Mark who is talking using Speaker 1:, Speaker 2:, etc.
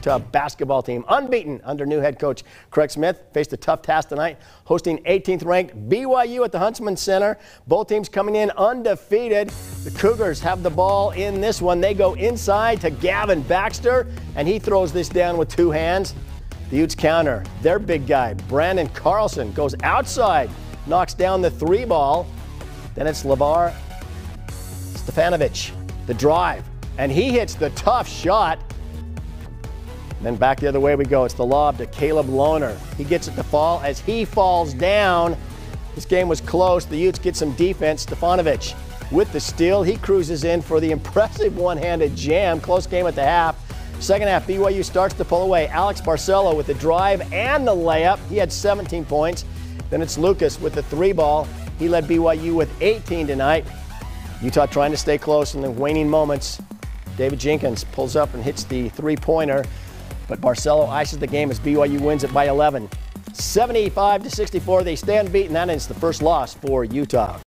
Speaker 1: Utah basketball team, unbeaten under new head coach Craig Smith, faced a tough task tonight, hosting 18th ranked BYU at the Huntsman Center. Both teams coming in undefeated. The Cougars have the ball in this one. They go inside to Gavin Baxter, and he throws this down with two hands. The Utes counter. Their big guy, Branden Carlson, goes outside, knocks down the three ball. Then it's Lazar Stefanovic, the drive, and he hits the tough shot. Then back the other way we go. It's the lob to Caleb Lohner. He gets it to fall as he falls down. This game was close. The Utes get some defense. Stefanovic with the steal. He cruises in for the impressive one-handed jam. Close game at the half. Second half, BYU starts to pull away. Alex Barcelo with the drive and the layup. He had 17 points. Then it's Lucas with the three ball. He led BYU with 18 tonight. Utah trying to stay close in the waning moments. David Jenkins pulls up and hits the three pointer, but Barcelo ices the game as BYU wins it by 11. 75 to 64, they stand beaten. And that is the first loss for Utah.